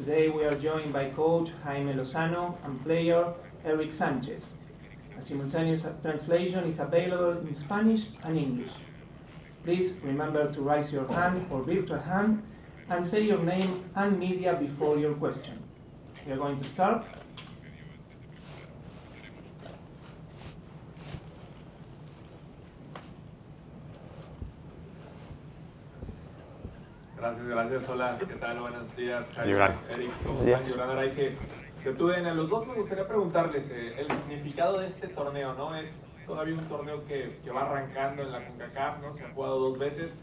Today we are joined by coach Jaime Lozano and player Eric Sanchez. A simultaneous translation is available in Spanish and English. Please remember to raise your hand or virtual hand and say your name and media before your question. We are going to start. Gracias, gracias. Hola, ¿qué tal? Buenos días, Jaime. Eric, ¿cómo están? Gibran Araige. Que tú, en los dos me gustaría preguntarles eh, el significado de este torneo, ¿no? Es todavía un torneo que, que va arrancando en la CONCACAF, ¿no? Se ha jugado dos veces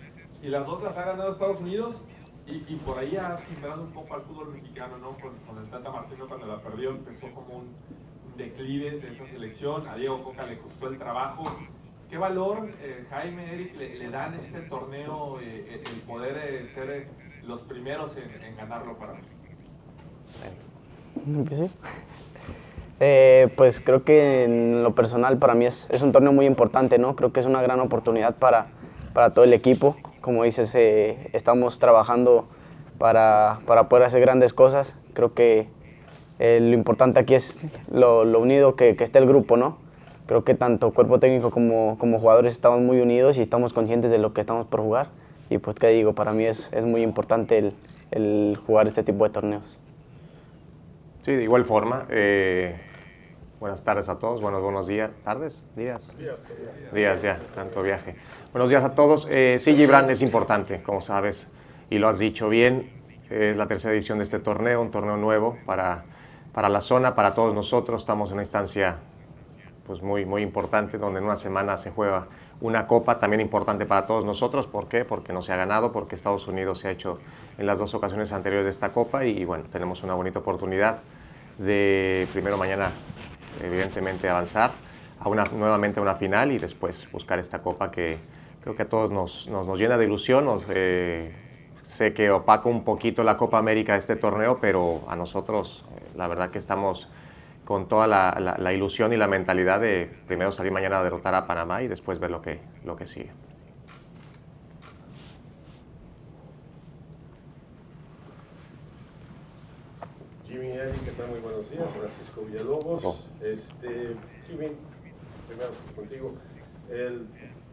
y las dos las ha ganado Estados Unidos y, y por ahí ha simbrado un poco al fútbol mexicano, ¿no? Con, con el Tata Martino cuando la perdió empezó como un declive de esa selección. A Diego Coca le costó el trabajo. ¿Qué valor, eh, Jaime, Eric, le, dan este torneo eh, el poder eh, ser eh, los primeros en, ganarlo para. Eh, pues creo que en lo personal para mí es, es un torneo muy importante, ¿no? Creo que es una gran oportunidad para, para todo el equipo. Como dices, eh, estamos trabajando para, para poder hacer grandes cosas. Creo que eh, lo importante aquí es lo, lo unido que, que esté el grupo, ¿no? Creo que tanto cuerpo técnico como, como jugadores estamos muy unidos y estamos conscientes de lo que estamos por jugar. Y pues, ¿qué digo? Para mí es, es muy importante el, el jugar este tipo de torneos. Sí, de igual forma. eh, buenas tardes a todos. Buenos, buenos días. ¿Tardes? ¿Días? Días. ya, tanto viaje. Buenos días a todos. Eh, sí, Gibran es importante, como sabes, y lo has dicho bien. Es la tercera edición de este torneo, un torneo nuevo para, para la zona, para todos nosotros. Estamos en una instancia pues, muy, muy importante, donde en una semana se juega una copa también importante para todos nosotros. ¿Por qué? Porque no se ha ganado, porque Estados Unidos se ha hecho en las dos ocasiones anteriores de esta copa y bueno, tenemos una bonita oportunidad de primero mañana evidentemente avanzar a una, nuevamente a una final y después buscar esta copa que creo que a todos nos, nos, nos llena de ilusión. Nos, eh, sé que opaca un poquito la Copa América este torneo, pero a nosotros eh, la verdad que estamos con toda la, la, la, ilusión y la mentalidad de primero salir mañana a derrotar a Panamá y después ver lo que, lo que sigue. Jimmy Eric, ¿qué tal? Muy buenos días. Francisco Villalobos. Oh. Este, Jimmy, primero contigo. El,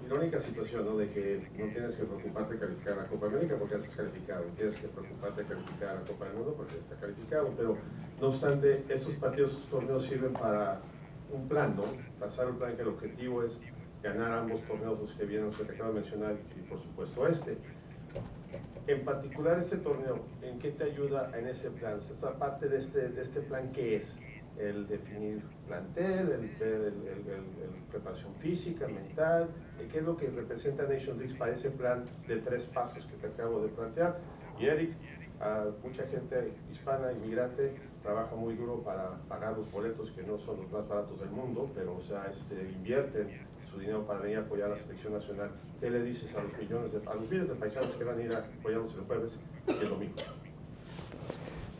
irónica situación, ¿no? De que no tienes que preocuparte de calificar a la Copa América porque estás calificado. Tienes que preocuparte de calificar a la Copa del Mundo porque está calificado. Pero, no obstante, estos partidos, estos torneos sirven para un plan, ¿no? Pasar un plan que el objetivo es ganar ambos torneos, los que vienen, los que te acabo de mencionar, y por supuesto este. En particular este torneo, ¿en qué te ayuda en ese plan? Esa parte de este, de este plan, ¿qué es? El definir plantel, el ver el, el, el, el preparación física, mental, ¿qué es lo que representa Nation League para ese plan de tres pasos que te acabo de plantear? Y Eric, a mucha gente hispana, inmigrante, trabaja muy duro para pagar los boletos que no son los más baratos del mundo, pero o sea, este, invierten su dinero para venir a apoyar a la selección nacional. ¿Qué le dices a los millones de, a los miles de paisanos que van a ir a apoyarnos el jueves y el domingo?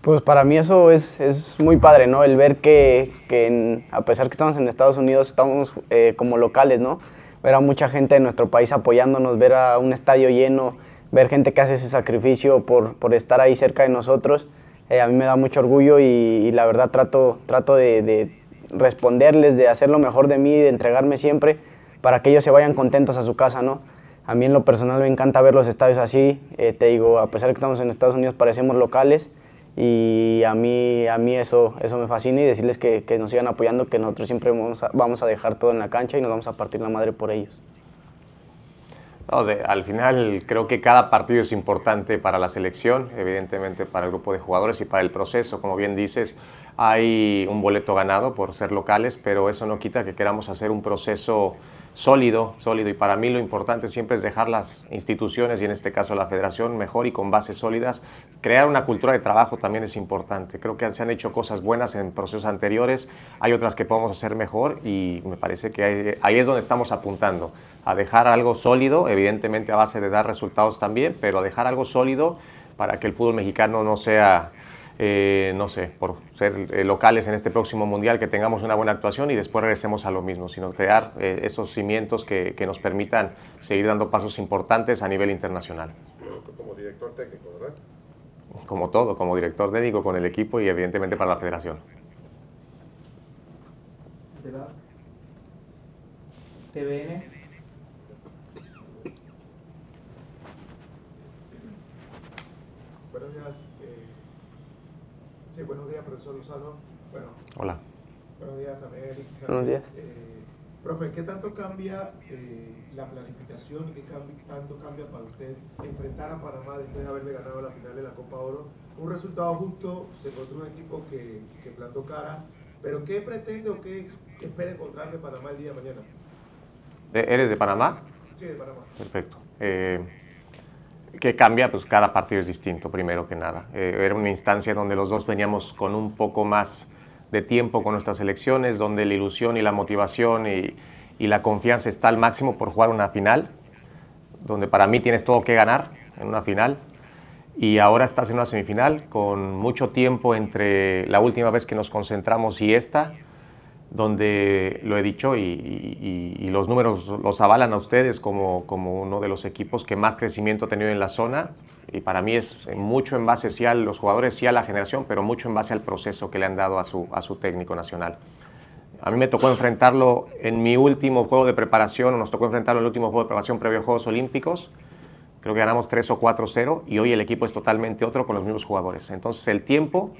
Pues para mí eso es, es muy padre, ¿no? El ver que, que a pesar que estamos en Estados Unidos, estamos eh, como locales, ¿no? Ver a mucha gente de nuestro país apoyándonos, ver a un estadio lleno, ver gente que hace ese sacrificio por, por estar ahí cerca de nosotros, eh, a mí me da mucho orgullo y, la verdad trato, trato de, de, responderles, de hacer lo mejor de mí, de entregarme siempre para que ellos se vayan contentos a su casa, ¿no? A mí en lo personal me encanta ver los estadios así, eh, te digo, a pesar de que estamos en Estados Unidos parecemos locales y a mí, a mí eso, eso me fascina y decirles que, que nos sigan apoyando, que nosotros siempre vamos a, dejar todo en la cancha y nos vamos a partir la madre por ellos. Al final creo que cada partido es importante para la selección, evidentemente para el grupo de jugadores y para el proceso. Como bien dices, hay un boleto ganado por ser locales, pero eso no quita que queramos hacer un proceso sólido, sólido. Y para mí lo importante siempre es dejar las instituciones, y en este caso la federación, mejor y con bases sólidas. Crear una cultura de trabajo también es importante. Creo que se han hecho cosas buenas en procesos anteriores, hay otras que podemos hacer mejor y me parece que ahí es donde estamos apuntando, a dejar algo sólido, evidentemente a base de dar resultados también, pero a dejar algo sólido para que el fútbol mexicano no sea... Eh, no sé, por ser eh, locales en este próximo mundial, que tengamos una buena actuación y después regresemos a lo mismo, sino crear eh, esos cimientos que, que, nos permitan seguir dando pasos importantes a nivel internacional. Como director técnico, ¿verdad? como todo, como director técnico, con el equipo y evidentemente para la federación. TVN. Buenos días. Sí, buenos días, profesor Lozano. Bueno, Hola. Buenos días también, Eric. Buenos días. Eh, profe, ¿qué tanto cambia eh, la planificación y qué tanto cambia para usted enfrentar a Panamá después de haberle ganado la final de la Copa Oro? Un resultado justo, se encontró un equipo que, que plantó cara, pero ¿qué pretende o qué espera encontrar de Panamá el día de mañana? ¿Eres de Panamá? Sí, de Panamá. Perfecto. Eh, ¿Qué cambia? Pues cada partido es distinto, primero que nada. Eh, era una instancia donde los dos veníamos con un poco más de tiempo con nuestras elecciones, donde la ilusión y la motivación y, y la confianza está al máximo por jugar una final, donde para mí tienes todo que ganar en una final. Y ahora estás en una semifinal con mucho tiempo entre la última vez que nos concentramos y esta, donde lo he dicho y, los números los avalan a ustedes como, como, uno de los equipos que más crecimiento ha tenido en la zona. Y para mí es mucho en base sí a los jugadores, sí a la generación, pero mucho en base al proceso que le han dado a su, a su técnico nacional. A mí me tocó enfrentarlo en mi último juego de preparación, o nos tocó enfrentarlo en el último juego de preparación previo a Juegos Olímpicos. Creo que ganamos 3 o 4-0 y hoy el equipo es totalmente otro con los mismos jugadores. Entonces el tiempo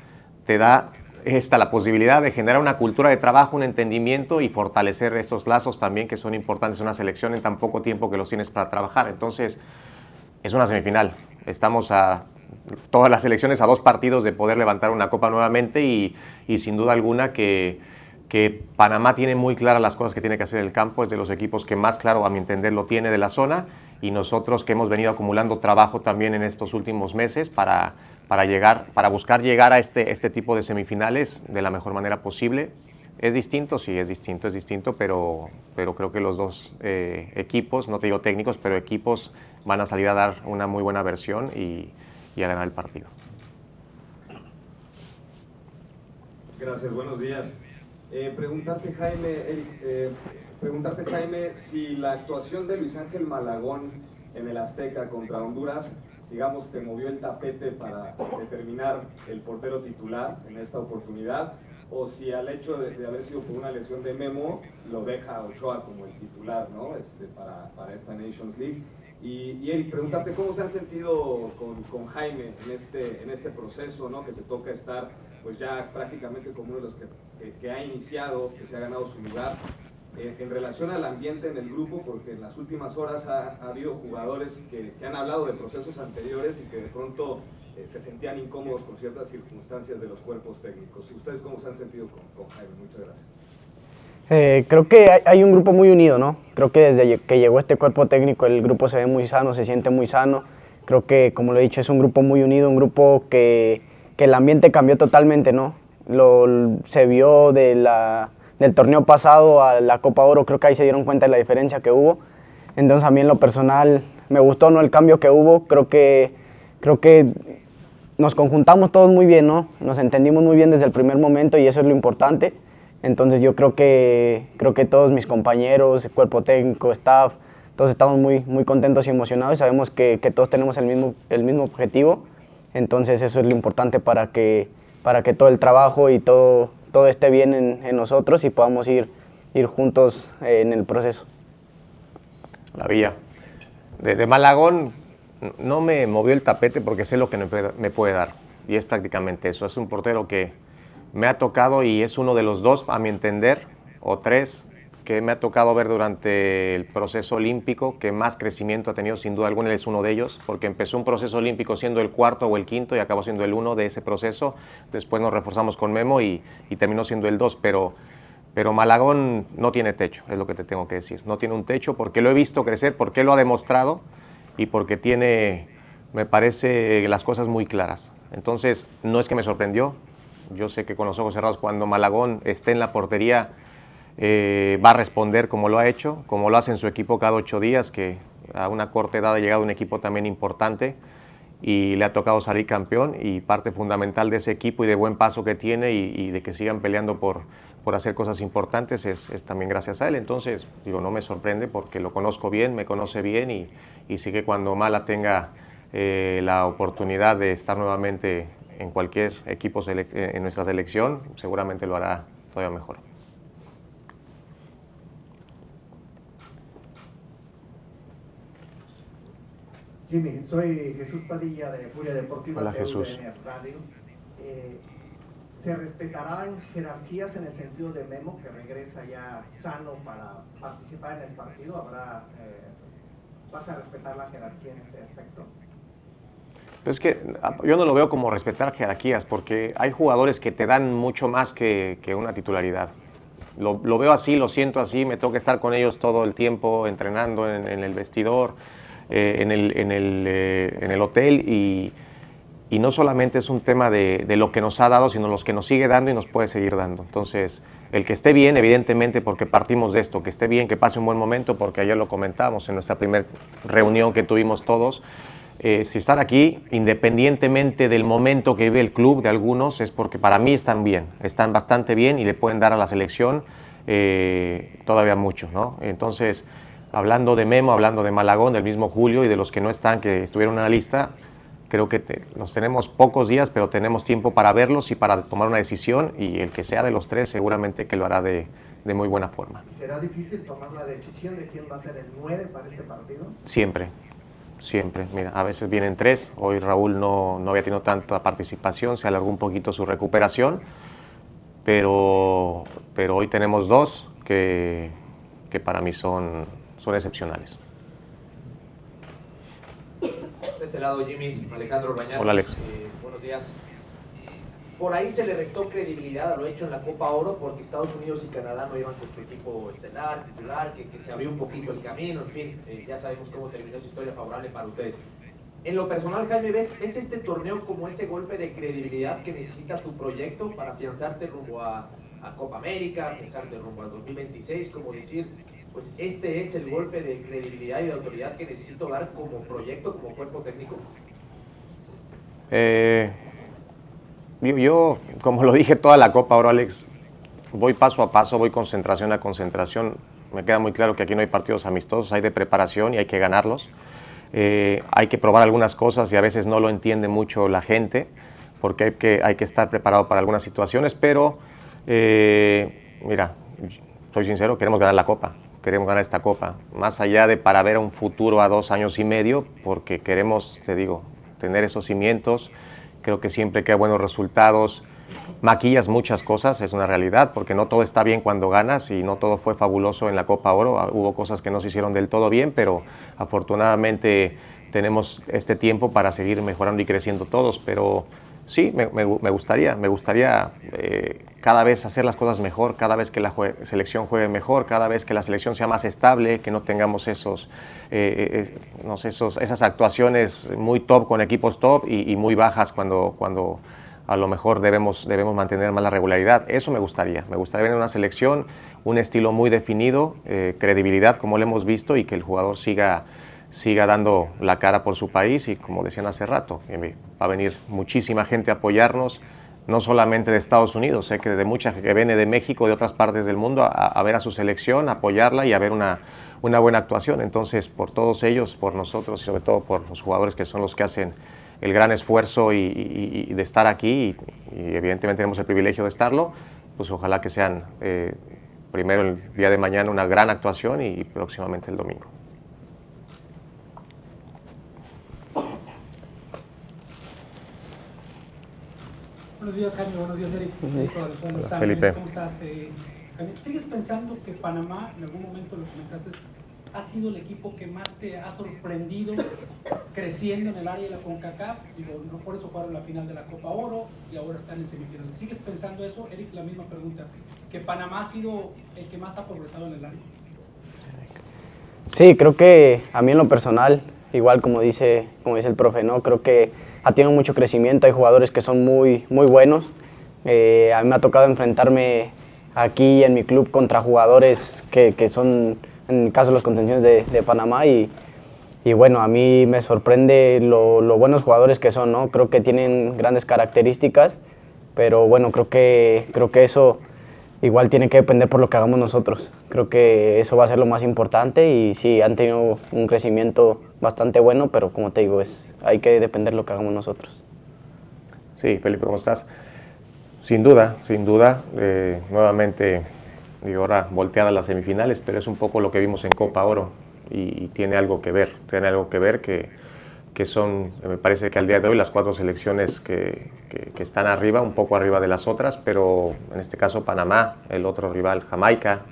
te da esta la posibilidad de generar una cultura de trabajo, un entendimiento y fortalecer esos lazos también que son importantes en una selección en tan poco tiempo que los tienes para trabajar. Entonces, es una semifinal. Estamos a todas las selecciones a dos partidos de poder levantar una copa nuevamente y, y sin duda alguna que, que, Panamá tiene muy claras las cosas que tiene que hacer el campo, es de los equipos que más claro, a mi entender, lo tiene de la zona y nosotros que hemos venido acumulando trabajo también en estos últimos meses para para, llegar, para buscar llegar a este, este tipo de semifinales de la mejor manera posible. Es distinto, sí, es distinto, es distinto, pero, pero creo que los dos eh, equipos, no te digo técnicos, pero equipos van a salir a dar una muy buena versión y, y a ganar el partido. Gracias, buenos días. Eh, preguntarte, Jaime, eh, preguntarte, Jaime, si la actuación de Luis Ángel Malagón en el Azteca contra Honduras digamos, te movió el tapete para determinar el portero titular en esta oportunidad, o si al hecho de, haber sido por una lesión de Memo, lo deja Ochoa como el titular, ¿no? Este, para, para esta Nations League. Y, y, Eric, preguntarte cómo se han sentido con, con, Jaime en este, en este proceso, ¿no? Que te toca estar, pues ya prácticamente como uno de los que, que ha iniciado, que se ha ganado su lugar en relación al ambiente en el grupo, porque en las últimas horas ha, ha habido jugadores que, que, han hablado de procesos anteriores y que de pronto eh, se sentían incómodos con ciertas circunstancias de los cuerpos técnicos. ¿Ustedes cómo se han sentido con, con Jaime? Muchas gracias. Eh, creo que hay, hay, un grupo muy unido, ¿no? Creo que desde que llegó este cuerpo técnico el grupo se ve muy sano, se siente muy sano. Creo que, como lo he dicho, es un grupo muy unido, un grupo que, que el ambiente cambió totalmente, ¿no? Lo, se vio de la del torneo pasado a la Copa Oro, creo que ahí se dieron cuenta de la diferencia que hubo. Entonces a mí en lo personal me gustó ¿no? el cambio que hubo, creo que, creo que nos conjuntamos todos muy bien, ¿no? nos entendimos muy bien desde el primer momento y eso es lo importante. Entonces yo creo que, creo que todos mis compañeros, cuerpo técnico, staff, todos estamos muy, muy contentos y emocionados y sabemos que, que todos tenemos el mismo, el mismo objetivo. Entonces eso es lo importante para que, para que todo el trabajo y todo, todo esté bien en, nosotros y podamos ir, ir juntos eh, en el proceso. La vía. De, Malagón no me movió el tapete porque sé lo que me me puede dar. Y es prácticamente eso. Es un portero que me ha tocado y es uno de los dos, a mi entender, o tres, que me ha tocado ver durante el proceso olímpico, que más crecimiento ha tenido, sin duda alguna, es uno de ellos, porque empezó un proceso olímpico siendo el cuarto o el quinto y acabó siendo el uno de ese proceso. Después nos reforzamos con Memo y, y terminó siendo el dos, pero, pero Malagón no tiene techo, es lo que te tengo que decir. No tiene un techo porque lo he visto crecer, porque lo ha demostrado y porque tiene, me parece, las cosas muy claras. Entonces, no es que me sorprendió. Yo sé que con los ojos cerrados, cuando Malagón esté en la portería, eh, va a responder como lo ha hecho, como lo hace en su equipo cada ocho días, que a una corta edad ha llegado un equipo también importante y le ha tocado salir campeón y parte fundamental de ese equipo y de buen paso que tiene y, de que sigan peleando por, por hacer cosas importantes es, es, también gracias a él. Entonces, digo, no me sorprende porque lo conozco bien, me conoce bien y, y sí que cuando Mala tenga eh, la oportunidad de estar nuevamente en cualquier equipo en nuestra selección, seguramente lo hará todavía mejor. Jimmy, soy Jesús Padilla de Furia Deportiva Hola, Jesús. Radio. Eh, ¿Se respetarán jerarquías en el sentido de Memo, que regresa ya sano para participar en el partido? ¿Habrá, eh, ¿Vas a respetar la jerarquía en ese aspecto? es que ah, yo no lo veo como respetar jerarquías, porque hay jugadores que te dan mucho más que, que una titularidad. Lo, lo, veo así, lo siento así, me toca estar con ellos todo el tiempo, entrenando en, en el vestidor, eh, en, el, en, el, eh, en, el, hotel y, y, no solamente es un tema de, de, lo que nos ha dado, sino los que nos sigue dando y nos puede seguir dando. Entonces, el que esté bien, evidentemente, porque partimos de esto, que esté bien, que pase un buen momento, porque ayer lo comentamos en nuestra primera reunión que tuvimos todos, eh, si estar aquí, independientemente del momento que vive el club de algunos, es porque para mí están bien, están bastante bien y le pueden dar a la selección eh, todavía mucho, ¿no? Entonces, hablando de Memo, hablando de Malagón, del mismo Julio y de los que no están, que estuvieron en la lista, creo que te, los tenemos pocos días, pero tenemos tiempo para verlos y para tomar una decisión y el que sea de los tres seguramente que lo hará de, de muy buena forma. ¿Será difícil tomar la decisión de quién va a ser el 9 para este partido? Siempre, siempre. Mira, a veces vienen tres, hoy Raúl no, no había tenido tanta participación, se alargó un poquito su recuperación, pero, pero hoy tenemos dos que, que para mí son son excepcionales. De este lado, Jimmy, Alejandro Bañanos. Hola, Alex. Eh, buenos días. Por ahí se le restó credibilidad a lo hecho en la Copa Oro porque Estados Unidos y Canadá no iban con su equipo estelar, titular, que, que se abrió un poquito el camino, en fin, eh, ya sabemos cómo terminó esa historia favorable para ustedes. En lo personal, Jaime, ¿ves es este torneo como ese golpe de credibilidad que necesita tu proyecto para afianzarte rumbo a, a Copa América, afianzarte rumbo al 2026, como decir, pues este es el golpe de credibilidad y de autoridad que necesito dar como proyecto, como cuerpo técnico? Eh, yo, como lo dije toda la Copa ahora, Alex, voy paso a paso, voy concentración a concentración. Me queda muy claro que aquí no hay partidos amistosos, hay de preparación y hay que ganarlos. Eh, hay que probar algunas cosas y a veces no lo entiende mucho la gente porque hay que, hay que estar preparado para algunas situaciones, pero eh, mira, soy sincero, queremos ganar la Copa queremos ganar esta copa, más allá de para ver un futuro a dos años y medio, porque queremos, te digo, tener esos cimientos, creo que siempre que hay buenos resultados, maquillas muchas cosas, es una realidad, porque no todo está bien cuando ganas y no todo fue fabuloso en la Copa Oro, ah, hubo cosas que no se hicieron del todo bien, pero afortunadamente tenemos este tiempo para seguir mejorando y creciendo todos, pero sí, me, me, gustaría, me gustaría eh, cada vez hacer las cosas mejor, cada vez que la selección juegue mejor, cada vez que la selección sea más estable, que no tengamos esos, eh, eh, no sé, esos esas actuaciones muy top con equipos top y, y, muy bajas cuando, cuando a lo mejor debemos, debemos mantener más la regularidad. Eso me gustaría, me gustaría ver una selección, un estilo muy definido, credibilidad como lo hemos visto y que el jugador siga siga dando la cara por su país y como decían hace rato, va a venir muchísima gente a apoyarnos, no solamente de Estados Unidos, sé que de mucha que viene de México, de otras partes del mundo, a, ver a su selección, apoyarla y a ver una, una, buena actuación. Entonces, por todos ellos, por nosotros y sobre todo por los jugadores que son los que hacen el gran esfuerzo y, de estar aquí y, evidentemente tenemos el privilegio de estarlo, pues ojalá que sean eh, primero el día de mañana una gran actuación y próximamente el domingo. Buenos días, Jaime. Buenos días, Eric. Hola, Felipe. ¿Cómo estás? Eh, ¿Sigues pensando que Panamá, en algún momento lo comentaste, ha sido el equipo que más te ha sorprendido creciendo en el área de la CONCACAF? Digo, no por eso jugaron la final de la Copa Oro y ahora están en semifinales. ¿Sigues pensando eso, Eric? La misma pregunta. ¿Que Panamá ha sido el que más ha progresado en el área? Sí, creo que a mí en lo personal, igual como dice, como dice el profe, ¿no? Creo que ha tenido mucho crecimiento, hay jugadores que son muy, muy buenos. Eh, a mí me ha tocado enfrentarme aquí en mi club contra jugadores que, que son, en el caso de los contenciones de, de Panamá, y, y, bueno, a mí me sorprende lo, lo, buenos jugadores que son, ¿no? Creo que tienen grandes características, pero bueno, creo que, creo que eso igual tiene que depender por lo que hagamos nosotros. Creo que eso va a ser lo más importante y sí, han tenido un crecimiento bastante bueno, pero como te digo, es, hay que depender de lo que hagamos nosotros. Sí, Felipe, ¿cómo estás? Sin duda, sin duda, eh, nuevamente, digo, ahora volteada las semifinales, pero es un poco lo que vimos en Copa Oro y, y tiene algo que ver, tiene algo que ver que que son, me parece que al día de hoy, las cuatro selecciones que, que, están arriba, un poco arriba de las otras, pero en este caso Panamá, el otro rival Jamaica,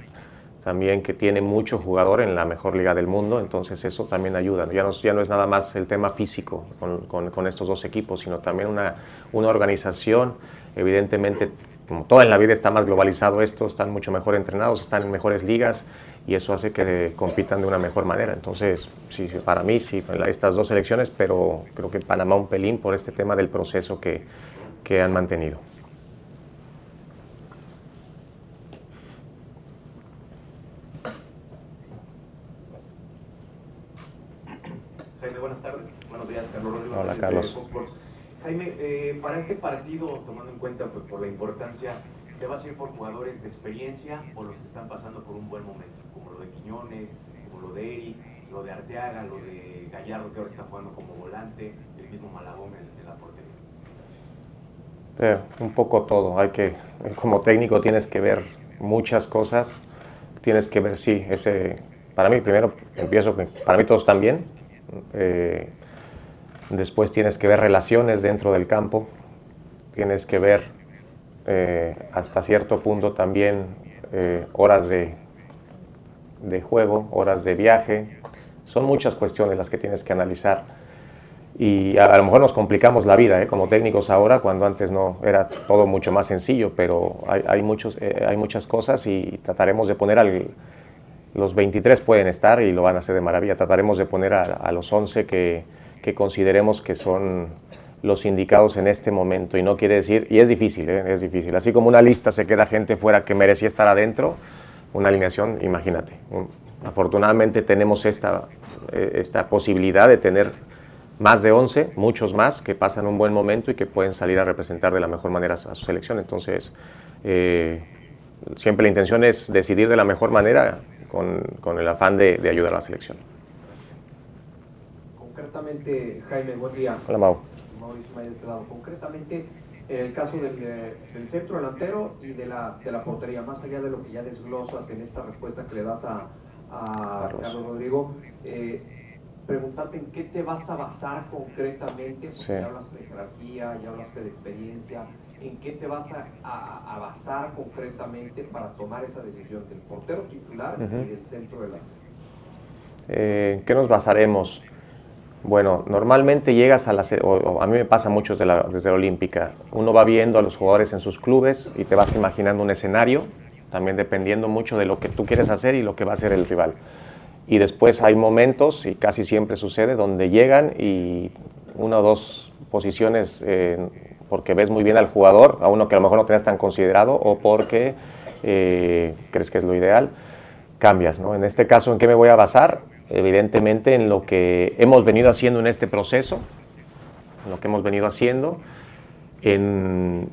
también que tiene mucho jugador en la mejor liga del mundo, entonces eso también ayuda. Ya no, ya no es nada más el tema físico con, con, estos dos equipos, sino también una, una organización, evidentemente, como toda en la vida está más globalizado esto, están mucho mejor entrenados, están en mejores ligas, y eso hace que compitan de una mejor manera. Entonces, sí, para mí sí, estas dos elecciones, pero creo que Panamá un pelín por este tema del proceso que, que han mantenido. Jaime, buenas tardes. Buenos días, Carlos Rodríguez. Hola, Carlos. Jaime, eh, para este partido, tomando en cuenta pues, por la importancia, ¿te vas a ir por jugadores de experiencia o los que están pasando por un buen momento? de Quiñones, como lo de Eric, lo de Arteaga, lo de Gallardo que ahora está jugando como volante, el mismo Malagón en, la portería. Eh, un poco todo, hay que, como técnico tienes que ver muchas cosas, tienes que ver, sí, ese, para mí primero empiezo, para mí todos están bien, eh, después tienes que ver relaciones dentro del campo, tienes que ver eh, hasta cierto punto también horas de, de juego, horas de viaje, son muchas cuestiones las que tienes que analizar. Y a, lo mejor nos complicamos la vida ¿eh? como técnicos ahora, cuando antes no era todo mucho más sencillo, pero hay, muchos, eh, hay muchas cosas y trataremos de poner al... Los 23 pueden estar y lo van a hacer de maravilla. Trataremos de poner a, los 11 que, que, consideremos que son los indicados en este momento. Y no quiere decir, y es difícil, ¿eh? es difícil. Así como una lista se queda gente fuera que merecía estar adentro, una alineación, imagínate. Afortunadamente tenemos esta, eh, esta posibilidad de tener más de 11, muchos más, que pasan un buen momento y que pueden salir a representar de la mejor manera a su selección. Entonces, eh, siempre la intención es decidir de la mejor manera con, con el afán de, de, ayudar a la selección. Concretamente, Jaime, buen día. Hola, Mau. Mauricio de este lado. Concretamente, en el caso eh, del, centro delantero y de la, de la, portería, más allá de lo que ya desglosas en esta respuesta que le das a, Carlos. Rodrigo, eh, preguntarte en qué te vas a basar concretamente, porque ya hablaste de jerarquía, ya hablaste de experiencia, en qué te vas a, basar concretamente para tomar esa decisión del portero titular y del centro delantero. Eh, ¿En qué nos basaremos? Bueno, normalmente llegas a la... O, a mí me pasa mucho desde la, desde la Olímpica. Uno va viendo a los jugadores en sus clubes y te vas imaginando un escenario, también dependiendo mucho de lo que tú quieres hacer y lo que va a hacer el rival. Y después hay momentos, y casi siempre sucede, donde llegan y una o dos posiciones, eh, porque ves muy bien al jugador, a uno que a lo mejor no tenías tan considerado, o porque eh, crees que es lo ideal, cambias. ¿no? En este caso, ¿en qué me voy a basar? Evidentemente en lo que hemos venido haciendo en este proceso, en lo que hemos venido haciendo, en,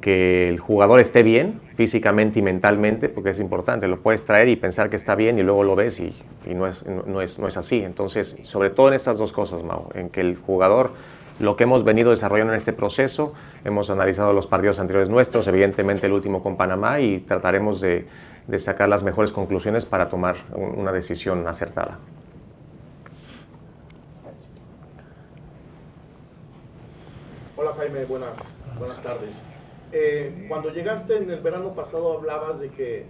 que el jugador esté bien físicamente y mentalmente, porque es importante, lo puedes traer y pensar que está bien y luego lo ves y, no, es, no, es, no, es, así. Entonces, sobre todo en estas dos cosas, Mau, en que el jugador, lo que hemos venido desarrollando en este proceso, hemos analizado los partidos anteriores nuestros, evidentemente el último con Panamá y trataremos de, de sacar las mejores conclusiones para tomar una decisión acertada. Buenas, buenas tardes. Eh, cuando llegaste en el verano pasado hablabas de que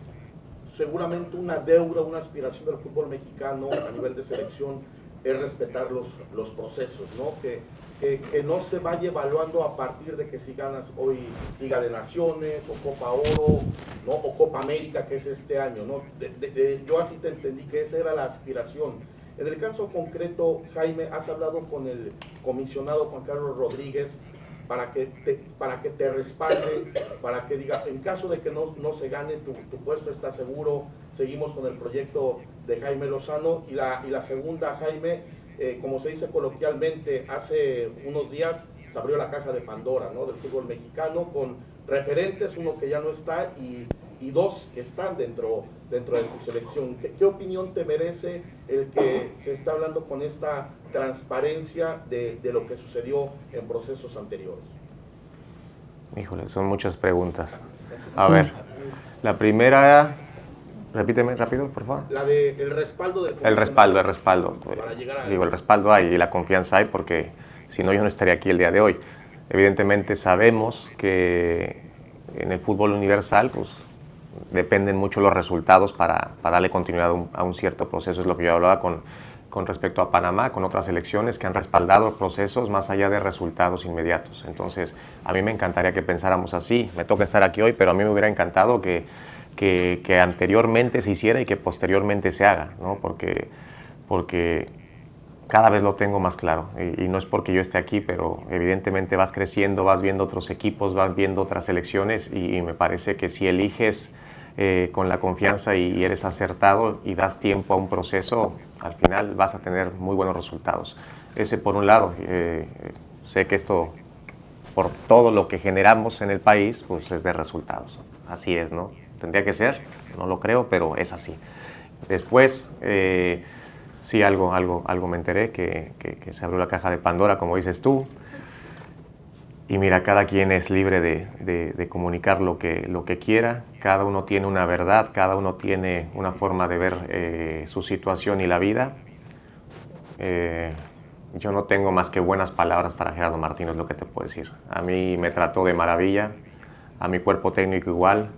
seguramente una deuda, una aspiración del fútbol mexicano a nivel de selección es respetar los, los procesos, ¿no? Que, que, no se vaya evaluando a partir de que si ganas hoy Liga de Naciones o Copa Oro, ¿no? O Copa América, que es este año, ¿no? yo así te entendí que esa era la aspiración. En el caso concreto, Jaime, has hablado con el comisionado Juan Carlos Rodríguez para que te, para que te respalde, para que diga, en caso de que no, no se gane, tu, puesto está seguro, seguimos con el proyecto de Jaime Lozano. Y la, y la segunda, Jaime, eh, como se dice coloquialmente, hace unos días se abrió la caja de Pandora ¿no? del fútbol mexicano con referentes, uno que ya no está, y, y dos que están dentro, dentro de tu selección. ¿Qué, qué opinión te merece el que se está hablando con esta transparencia de, de lo que sucedió en procesos anteriores? Híjole, son muchas preguntas. A ver, la primera, repíteme rápido, por favor. La de el respaldo del El respaldo, el respaldo. Para llegar a- Digo, el respaldo hay y la confianza hay porque si no yo no estaría aquí el día de hoy. Evidentemente sabemos que en el fútbol universal pues dependen mucho los resultados para, darle continuidad a un, cierto proceso. Es lo que yo hablaba con, con respecto a Panamá, con otras elecciones que han respaldado procesos más allá de resultados inmediatos. Entonces, a mí me encantaría que pensáramos así. Me toca estar aquí hoy, pero a mí me hubiera encantado que, anteriormente se hiciera y que posteriormente se haga, ¿no? Porque, porque cada vez lo tengo más claro. Y, no es porque yo esté aquí, pero evidentemente vas creciendo, vas viendo otros equipos, vas viendo otras selecciones y, y me parece que si eliges eh, con la confianza y, eres acertado y das tiempo a un proceso, al final vas a tener muy buenos resultados. Ese por un lado. eh, sé que esto, por todo lo que generamos en el país, pues es de resultados. Así es, ¿no? Tendría que ser, no lo creo, pero es así. Después, eh, sí, algo, algo, algo me enteré, que, que- que se abrió la caja de Pandora, como dices tú. Y mira, cada quien es libre de, comunicar lo que, lo que quiera, cada uno tiene una verdad, cada uno tiene una forma de ver eh, su situación y la vida. Eh, yo no tengo más que buenas palabras para Gerardo Martínez, lo que te puedo decir. A mí me trató de maravilla, a mi cuerpo técnico igual,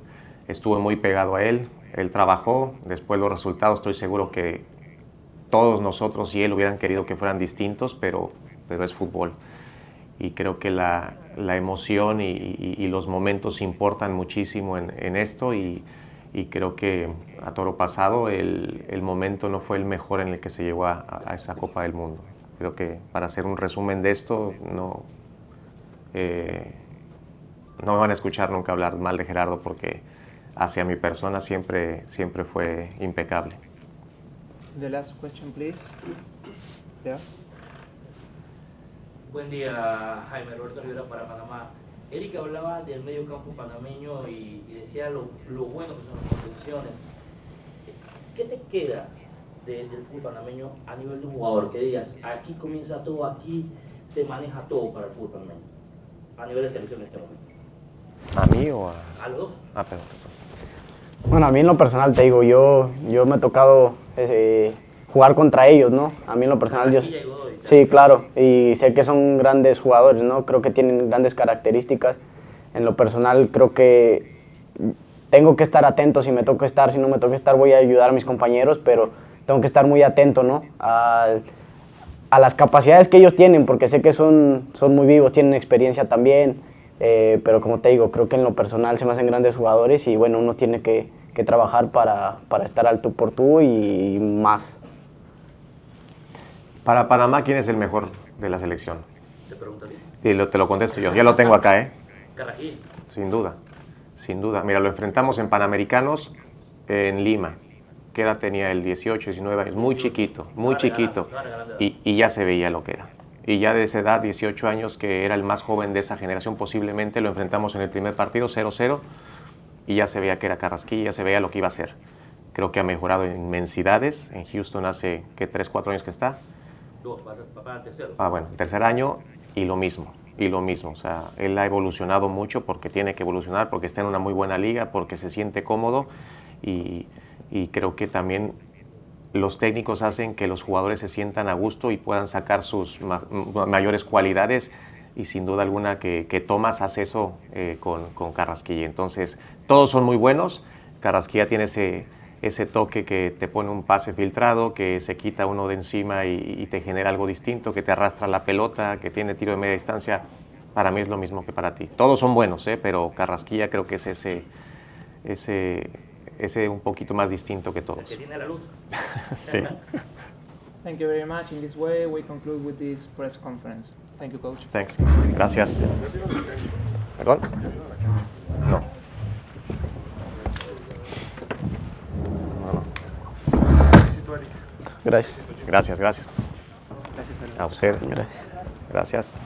estuve muy pegado a él, él trabajó, después los resultados estoy seguro que todos nosotros y él hubieran querido que fueran distintos, pero, pero es fútbol. Y creo que la, la emoción y, y- y los momentos importan muchísimo en, en esto y, y creo que a toro pasado el, el momento no fue el mejor en el que se llegó a, a esa Copa del Mundo. Creo que para hacer un resumen de esto, no, eh, no me van a escuchar nunca hablar mal de Gerardo porque hacia mi persona siempre, siempre fue impecable. The last question, please. There. Buen día, Jaime Roberto Rivera para Panamá. Eric hablaba del medio campo panameño y, y decía lo, lo bueno que son las contenciones. ¿Qué te queda de- del fútbol panameño a nivel de un jugador? Que digas, aquí comienza todo, aquí se maneja todo para el fútbol panameño, a nivel de selección en este momento. ¿A mí o a...? A los dos. Ah, perdón. Bueno, a mí en lo personal te digo, yo, yo me he tocado eh, jugar contra ellos, ¿no? A mí en lo personal yo... Sí, claro, y sé que son grandes jugadores, ¿no? Creo que tienen grandes características. En lo personal creo que tengo que estar atento, si me toca estar, si no me toca estar voy a ayudar a mis compañeros, pero tengo que estar muy atento, ¿no? A las capacidades que ellos tienen, porque sé que son, son muy vivos, tienen experiencia también, eh, pero como te digo, creo que en lo personal se me hacen grandes jugadores y bueno, uno tiene que, que trabajar para, para estar al tú por tú y más. Para Panamá, ¿quién es el mejor de la selección? Te pregunto a ti. Y lo- te lo contesto yo. Ya lo tengo acá, ¿eh? Carragil. Sin duda, sin duda. Mira, lo enfrentamos en Panamericanos en Lima. ¿Qué edad tenía él? 18, 19 años. Muy chiquito, muy chiquito. Y, y ya se veía lo que era. Y ya de esa edad, 18 años, que era el más joven de esa generación, posiblemente lo enfrentamos en el primer partido 0-0 y ya se veía que era Carrasquilla, ya se veía lo que iba a hacer. Creo que ha mejorado en inmensidades. En Houston hace, ¿qué? 3, 4 años que está. Dos, para el. Ah, bueno, tercer año y lo mismo, y lo mismo. O sea, él ha evolucionado mucho porque tiene que evolucionar, porque está en una muy buena liga, porque se siente cómodo y, y creo que también los técnicos hacen que los jugadores se sientan a gusto y puedan sacar sus ma- ma- mayores cualidades y sin duda alguna que, que Tomás hace eso eh, con, con Carrasquilla. Entonces, todos son muy buenos. Carrasquilla tiene ese, ese toque que te pone un pase filtrado, que se quita uno de encima y, y te genera algo distinto, que te arrastra la pelota, que tiene tiro de media distancia. Para mí es lo mismo que para ti. Todos son buenos, ¿eh? pero Carrasquilla creo que es ese, ese, ese un poquito más distinto que El todos. que tiene la luz. Sí. Thank you very much. In this way, we conclude with this press conference. Thank you, coach. Thanks. Gracias. ¿Perdón? Gracias. Gracias, gracias. Gracias, Alex. A ustedes. Gracias. Gracias.